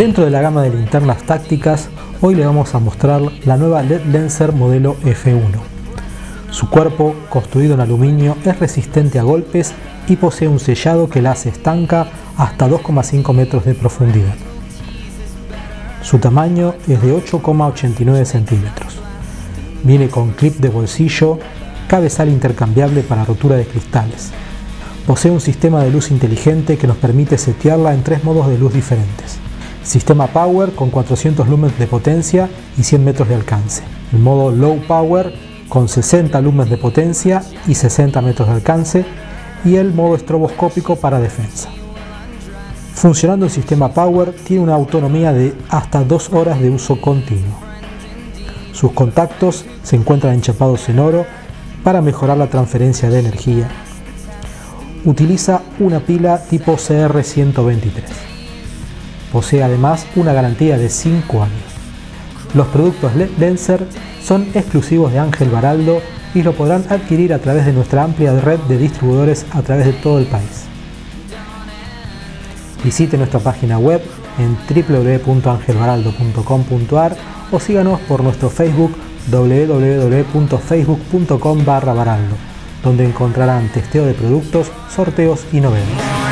Dentro de la gama de linternas tácticas, hoy le vamos a mostrar la nueva LED Lenser modelo F1. Su cuerpo, construido en aluminio, es resistente a golpes y posee un sellado que la hace estanca hasta 2,5 metros de profundidad. Su tamaño es de 8,89 centímetros. Viene con clip de bolsillo, cabezal intercambiable para rotura de cristales. Posee un sistema de luz inteligente que nos permite setearla en tres modos de luz diferentes. Sistema Power con 400 lumens de potencia y 100 metros de alcance. El modo Low Power con 60 lumens de potencia y 60 metros de alcance. Y el modo estroboscópico para defensa. Funcionando el sistema Power tiene una autonomía de hasta 2 horas de uso continuo. Sus contactos se encuentran enchapados en oro para mejorar la transferencia de energía. Utiliza una pila tipo CR123. Posee además una garantía de 5 años. Los productos Lenser son exclusivos de Ángel Baraldo y lo podrán adquirir a través de nuestra amplia red de distribuidores a través de todo el país. Visite nuestra página web en www.angelbaraldo.com.ar o síganos por nuestro Facebook www.facebook.com barra baraldo, donde encontrarán testeo de productos, sorteos y novedades.